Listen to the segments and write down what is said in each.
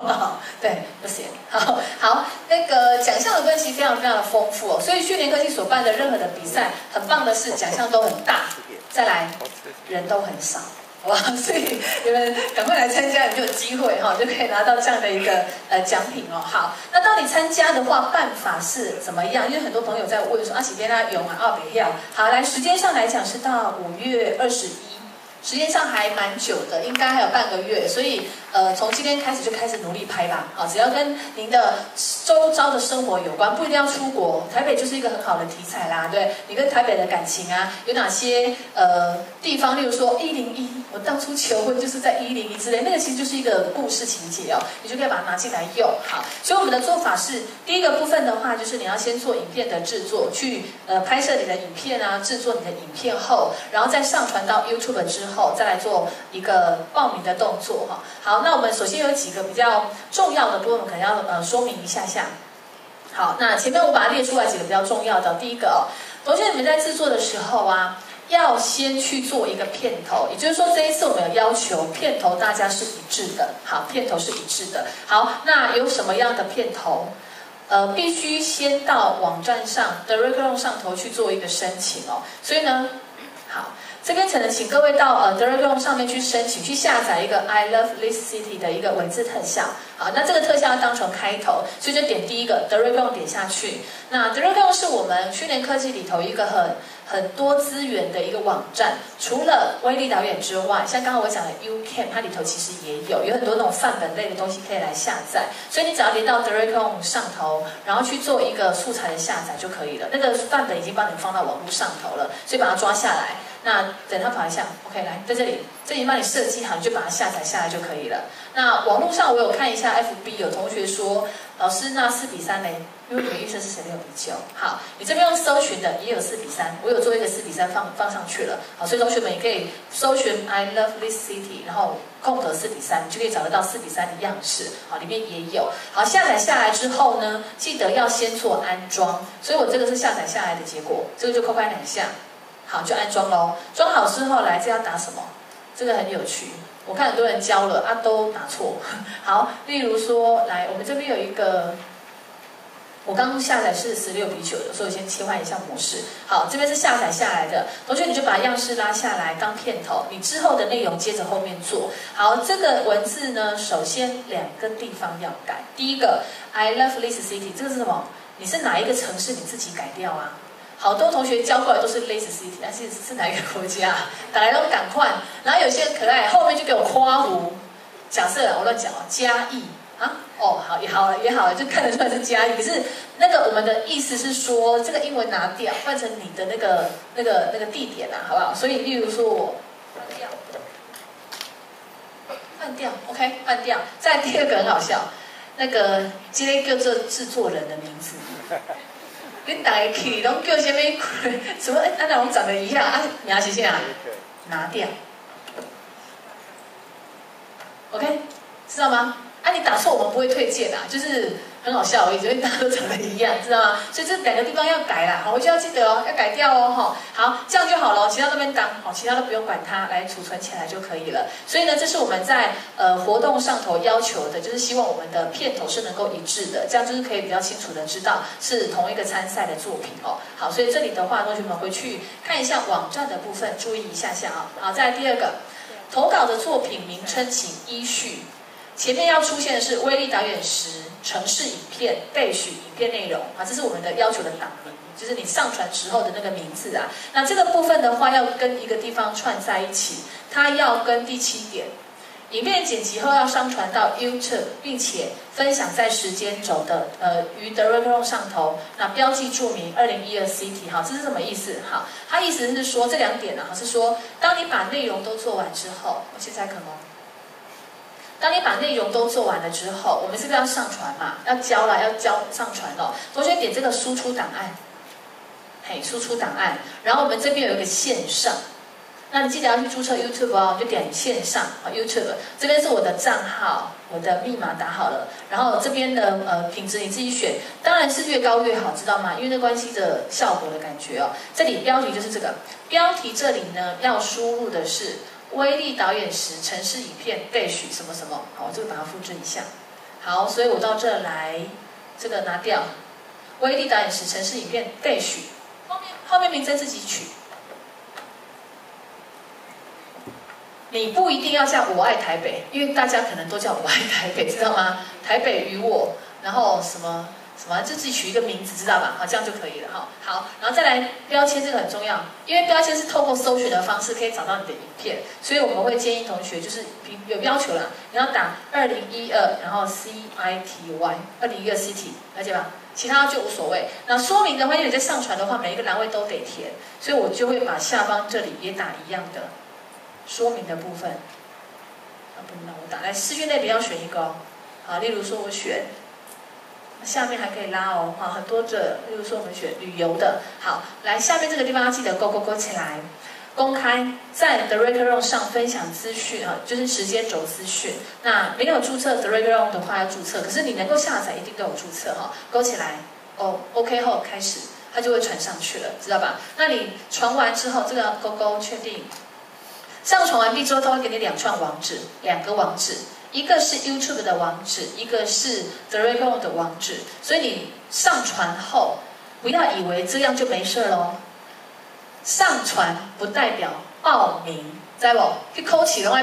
对，不行。好，好，那个奖项的关系非常非常的丰富哦，所以去年科技所办的任何的比赛，很棒的是奖项都很大，再来人都很少，好吧？所以你们赶快来参加，你就有机会哈，就可以拿到这样的一个呃奖品哦。好，那到底参加的话办法是怎么样？因为很多朋友在问说啊，喜边啊有吗？二北票。好，来时间上来讲是到五月二十一。时间上还蛮久的，应该还有半个月，所以呃，从今天开始就开始努力拍吧。啊，只要跟您的周遭的生活有关，不一定要出国，台北就是一个很好的题材啦。对你跟台北的感情啊，有哪些呃地方？例如说一零一，我当初求婚就是在一零一之类，那个其实就是一个故事情节哦，你就可以把它拿进来用。好，所以我们的做法是，第一个部分的话，就是你要先做影片的制作，去呃拍摄你的影片啊，制作你的影片后，然后再上传到 YouTube 之后。再来做一个报名的动作哈。好，那我们首先有几个比较重要的部分，可能要呃说明一下下。好，那前面我把它列出来几个比较重要的。第一个哦，同学你们在制作的时候啊，要先去做一个片头，也就是说这一次我们有要求片头大家是一致的。好，片头是一致的。好，那有什么样的片头？呃，必须先到网站上的 r e c r u m 上头去做一个申请哦。所以呢，好。这边可能请各位到呃 d r a g o n 上面去申请，去下载一个 I love this city 的一个文字特效。好，那这个特效要当成开头，所以就点第一个 d r a g o n 点下去。那 d r a g o n 是我们去年科技里头一个很很多资源的一个网站。除了威力导演之外，像刚刚我讲的 UK，它里头其实也有有很多那种范本类的东西可以来下载。所以你只要连到 d r a g o n 上头，然后去做一个素材的下载就可以了。那个范本已经帮你放到网络上头了，所以把它抓下来。那等它跑一下，OK，来在这里，这里帮你设计好，你就把它下载下来就可以了。那网络上我有看一下，FB 有同学说，老师那四比三呢？因为你们预测是十六比九。好，你这边用搜寻的也有四比三，我有做一个四比三放放上去了。好，所以同学们也可以搜寻 I love this city，然后空格四比三，就可以找得到四比三的样式。好，里面也有。好，下载下来之后呢，记得要先做安装。所以我这个是下载下来的结果，这个就快快两下。好，就安装喽。装好之后，来这要打什么？这个很有趣。我看很多人教了啊，都打错。好，例如说，来，我们这边有一个，我刚刚下载是十六比九的，所以我先切换一下模式。好，这边是下载下来的，同学你就把样式拉下来当片头，你之后的内容接着后面做。好，这个文字呢，首先两个地方要改。第一个，I love this city，这个是什么？你是哪一个城市？你自己改掉啊。好多同学教过来都是 lazy city，但是是哪一个国家？打来都赶快，然后有些可爱，后面就给我夸胡。假设我乱讲哦，嘉义啊，哦好也好了也好了，就看得出来是嘉义。可是那个我们的意思是说，这个英文拿掉，换成你的那个那个那个地点啊，好不好？所以例如说我换掉，换掉，OK，换掉。再第二个很好笑，那个接一个这制作人的名字。你打个 key，拢叫什么？什么？哎，那我们长得一样啊？名是啥？拿掉。OK，知道吗？啊，你打错我们不会退件啊，就是。很好笑，我觉得大家都长得一样，知道吗？所以这两个地方要改啦，好，回去要记得哦，要改掉哦，哈。好，这样就好了，其他都边当，好，其他都不用管它，来储存起来就可以了。所以呢，这是我们在呃活动上头要求的，就是希望我们的片头是能够一致的，这样就是可以比较清楚的知道是同一个参赛的作品哦。好，所以这里的话，同学们回去看一下网站的部分，注意一下下啊。好，再来第二个，投稿的作品名称请依序，前面要出现的是威力导演时。城市影片备许影片内容啊，这是我们的要求的档名，就是你上传时候的那个名字啊。那这个部分的话，要跟一个地方串在一起，它要跟第七点，影片剪辑后要上传到 YouTube，并且分享在时间轴的呃于 The r e c o r 上头。那标记注明二零一二 CT 哈，这是什么意思？哈，它意思是说这两点呢，是说当你把内容都做完之后，我现在可能。当你把内容都做完了之后，我们是不是要上传嘛？要交了，要交上传了。同学点这个输出档案，嘿，输出档案。然后我们这边有一个线上，那你记得要去注册 YouTube 哦，就点线上啊 YouTube。这边是我的账号，我的密码打好了。然后这边的呃品质你自己选，当然是越高越好，知道吗？因为那关系的效果的感觉哦。这里标题就是这个标题，这里呢要输入的是。威力导演时，城市影片备许什么什么，好，我就把它复制一下。好，所以我到这来，这个拿掉。威力导演时城市影片备取，后面后面名称自己取。你不一定要叫我爱台北，因为大家可能都叫我爱台北，知道吗？台北与我，然后什么？什么？就自己取一个名字，知道吧？好，这样就可以了哈。好，然后再来标签，这个很重要，因为标签是透过搜寻的方式可以找到你的影片，所以我们会建议同学就是有要求了，你要打二零一二，然后 C I T Y 二零一二 C T，了解吧？其他就无所谓。那说明的话，因为你在上传的话，每一个栏位都得填，所以我就会把下方这里也打一样的说明的部分。啊，不能让我打来视讯类别要选一个哦。好，例如说我选。下面还可以拉哦，哈，很多的，例如说我们选旅游的，好，来下面这个地方要记得勾勾勾起来，公开在 The Record 上分享资讯啊，就是时间轴资讯。那没有注册 The Record 的话要注册，可是你能够下载一定都有注册哈，勾起来哦，OK 后开始，它就会传上去了，知道吧？那你传完之后，这个勾勾确定，上传完毕之后，它会给你两串网址，两个网址。一个是 YouTube 的网址，一个是 The r e c o r 的网址，所以你上传后，不要以为这样就没事喽。上传不代表报名，在不？去扣起的话，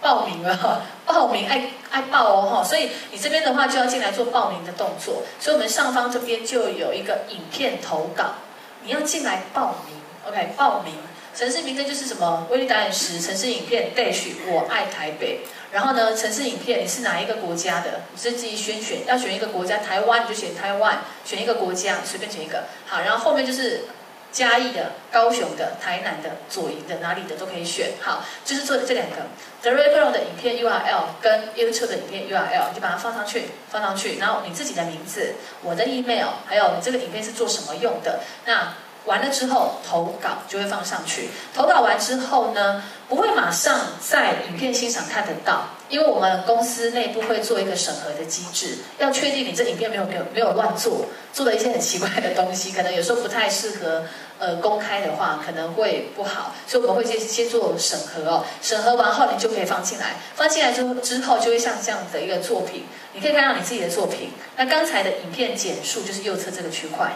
报名了，报名爱爱报哦哈，所以你这边的话就要进来做报名的动作。所以我们上方这边就有一个影片投稿，你要进来报名，OK？报名，城市名称就是什么？威力导演时，城市影片 Dash，我爱台北。然后呢，城市影片你是哪一个国家的？你是自己选选，要选一个国家，台湾你就选台湾，选一个国家，随便选一个。好，然后后面就是嘉义的、高雄的、台南的、左营的，哪里的都可以选。好，就是做的这两个，The r e c o r 的影片 URL 跟 YouTube 的影片 URL，你就把它放上去，放上去。然后你自己的名字、我的 email，还有你这个影片是做什么用的？那。完了之后，投稿就会放上去。投稿完之后呢，不会马上在影片欣赏看得到，因为我们公司内部会做一个审核的机制，要确定你这影片没有没有没有乱做，做了一些很奇怪的东西，可能有时候不太适合呃公开的话，可能会不好，所以我们会先先做审核哦。审核完后，你就可以放进来，放进来之后之后就会像这样的一个作品，你可以看到你自己的作品。那刚才的影片简述就是右侧这个区块。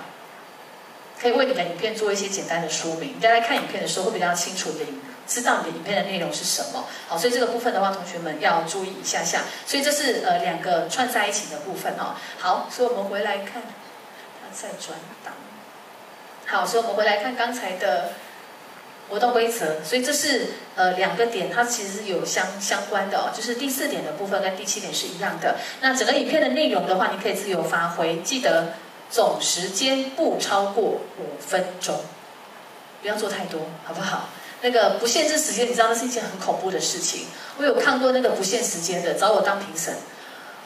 可以为你的影片做一些简单的说明，大家看影片的时候会比较清楚的知道你的影片的内容是什么。好，所以这个部分的话，同学们要注意一下下。所以这是呃两个串在一起的部分哦。好，所以我们回来看，它在转档。好，所以我们回来看刚才的活动规则。所以这是呃两个点，它其实有相相关的哦，就是第四点的部分跟第七点是一样的。那整个影片的内容的话，你可以自由发挥，记得。总时间不超过五分钟，不要做太多，好不好？那个不限制时间，你知道那是一件很恐怖的事情。我有看过那个不限时间的，找我当评审，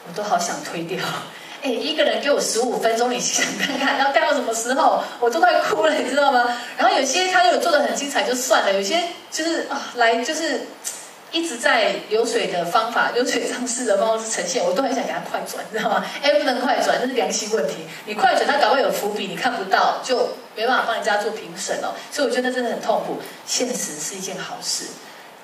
我都好想推掉。哎，一个人给我十五分钟，你想看看要干到什么时候，我都快哭了，你知道吗？然后有些他有做的很精彩，就算了；有些就是啊，来就是。一直在流水的方法、流水上式的方式呈现，我都很想给他快转，你知道吗？哎，不能快转，这是良心问题。你快转，他搞会有伏笔，你看不到，就没办法帮人家做评审哦。所以我觉得真的很痛苦。现实是一件好事，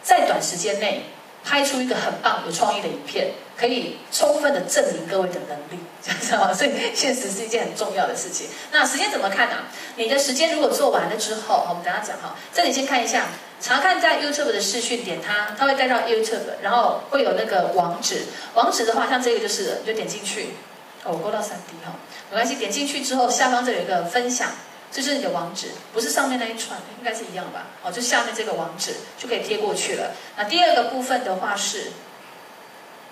在短时间内拍出一个很棒、有创意的影片，可以充分的证明各位的能力，知道吗？所以现实是一件很重要的事情。那时间怎么看呢？你的时间如果做完了之后，我们等下讲哈。这里先看一下。查看在 YouTube 的视讯，点它，它会带到 YouTube，然后会有那个网址。网址的话，像这个就是，你就点进去。哦，我勾到三 D 哈，没关系。点进去之后，下方这有一个分享，这是你的网址，不是上面那一串，应该是一样吧？哦，就下面这个网址就可以贴过去了。那第二个部分的话是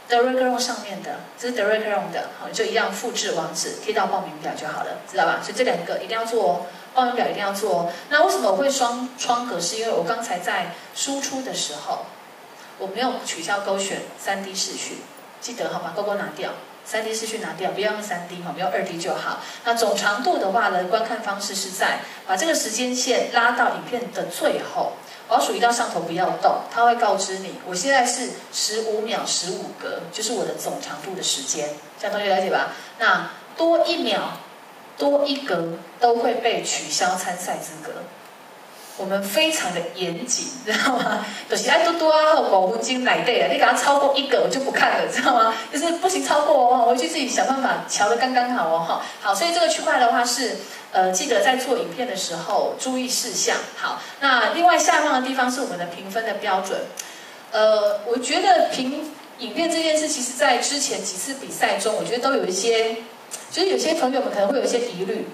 The r e c o r 上面的，这是 The r e c o r 的，好，就一样复制网址贴到报名表就好了，知道吧？所以这两个一定要做哦。报名表一定要做。那为什么我会双窗格？是因为我刚才在输出的时候，我没有取消勾选三 D 视讯，记得好吗？勾勾拿掉，三 D 视讯拿掉，不要用三 D 哈，用二 D 就好。那总长度的话呢，观看方式是在把这个时间线拉到影片的最后，我要数一到上头不要动，它会告知你，我现在是十五秒十五格，就是我的总长度的时间，这样同学了解吧？那多一秒。多一格都会被取消参赛资格，我们非常的严谨，知道吗？有些爱多多啊，或某公斤奶对啊，你给它超过一个，我就不看了，知道吗？就是不行超过哦，回去自己想办法调的刚刚好哦，哈。好，所以这个区块的话是，呃，记得在做影片的时候注意事项。好，那另外下方的地方是我们的评分的标准。呃，我觉得评影片这件事，其实在之前几次比赛中，我觉得都有一些，所以有些朋友们可能会有一些疑虑。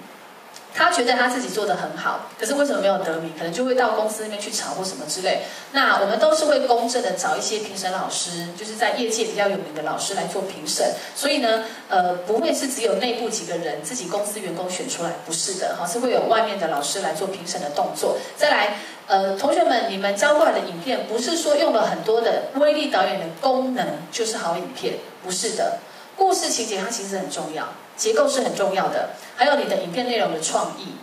他觉得他自己做的很好，可是为什么没有得名？可能就会到公司那边去吵或什么之类。那我们都是会公正的找一些评审老师，就是在业界比较有名的老师来做评审。所以呢，呃，不会是只有内部几个人自己公司员工选出来，不是的，哈，是会有外面的老师来做评审的动作。再来，呃，同学们，你们交过来的影片，不是说用了很多的威力导演的功能就是好影片，不是的。故事情节它其实很重要，结构是很重要的，还有你的影片内容的创意、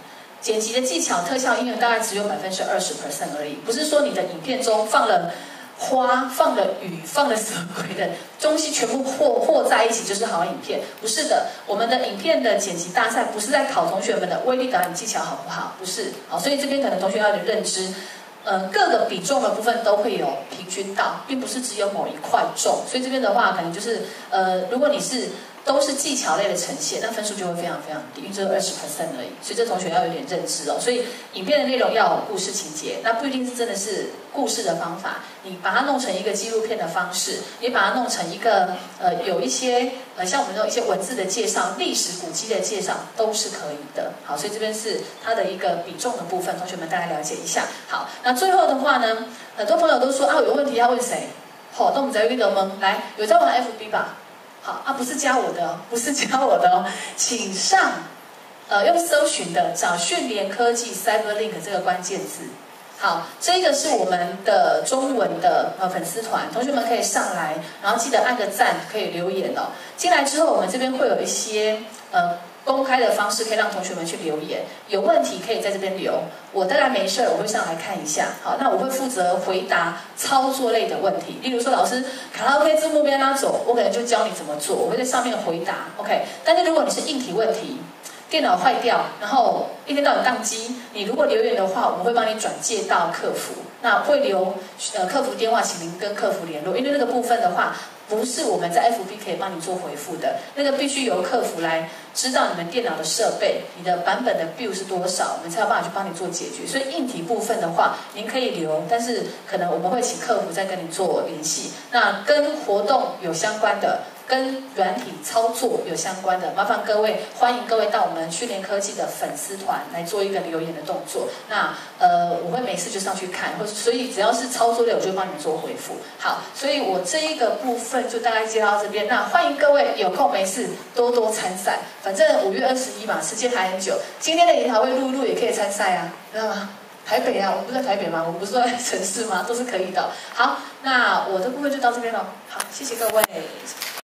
剪辑的技巧、特效应用大概只有百分之二十 percent 而已。不是说你的影片中放了花、放了雨、放了什么鬼的东西全部和和在一起就是好影片，不是的。我们的影片的剪辑大赛不是在考同学们的威力导演技巧好不好？不是，好，所以这边可能同学要有点认知。呃，各个比重的部分都会有平均到，并不是只有某一块重，所以这边的话，可能就是呃，如果你是。都是技巧类的呈现，那分数就会非常非常低，因为只有二十 percent 而已。所以这同学要有点认知哦。所以影片的内容要有故事情节，那不一定是真的是故事的方法。你把它弄成一个纪录片的方式，你把它弄成一个呃有一些呃像我们这种一些文字的介绍、历史古迹的介绍都是可以的。好，所以这边是它的一个比重的部分，同学们大概了解一下。好，那最后的话呢，很多朋友都说啊有问题要问谁？好，那我们再遇到吗？来，有在玩 FB 吧？好啊，不是加我的，不是加我的哦，请上，呃，用搜寻的找讯联科技 CyberLink 这个关键字。好，这个是我们的中文的呃粉丝团，同学们可以上来，然后记得按个赞，可以留言哦。进来之后，我们这边会有一些呃。公开的方式可以让同学们去留言，有问题可以在这边留。我当然没事我会上来看一下。好，那我会负责回答操作类的问题。例如说，老师卡拉 OK 字幕边拉走，我可能就教你怎么做，我会在上面回答。OK，但是如果你是硬体问题，电脑坏掉，然后一天到晚宕机，你如果留言的话，我们会帮你转介到客服，那会留呃客服电话，请您跟客服联络，因为那个部分的话。不是我们在 FB 可以帮你做回复的，那个必须由客服来知道你们电脑的设备，你的版本的 build 是多少，我们才有办法去帮你做解决。所以硬体部分的话，您可以留，但是可能我们会请客服再跟你做联系。那跟活动有相关的。跟软体操作有相关的，麻烦各位，欢迎各位到我们训练科技的粉丝团来做一个留言的动作。那呃，我会每次就上去看，或所以只要是操作的，我就帮你们做回复。好，所以我这一个部分就大概接到这边。那欢迎各位有空没事多多参赛，反正五月二十一嘛，时间还很久。今天的研讨会录一录也可以参赛啊，知道吗？台北啊，我们不在台北吗？我们不是在城市吗？都是可以的。好，那我的部分就到这边了。好，谢谢各位。